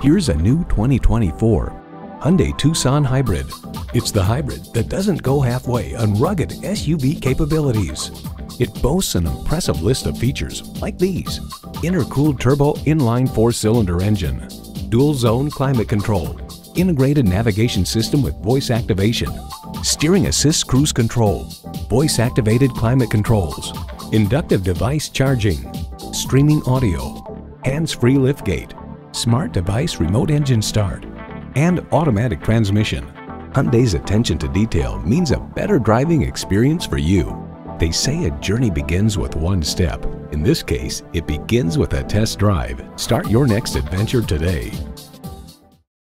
Here's a new 2024 Hyundai Tucson Hybrid. It's the hybrid that doesn't go halfway on rugged SUV capabilities. It boasts an impressive list of features like these. Intercooled turbo inline four-cylinder engine, dual zone climate control, integrated navigation system with voice activation, steering assist cruise control, voice activated climate controls, inductive device charging, streaming audio, hands-free liftgate, smart device remote engine start, and automatic transmission. Hyundai's attention to detail means a better driving experience for you. They say a journey begins with one step. In this case, it begins with a test drive. Start your next adventure today.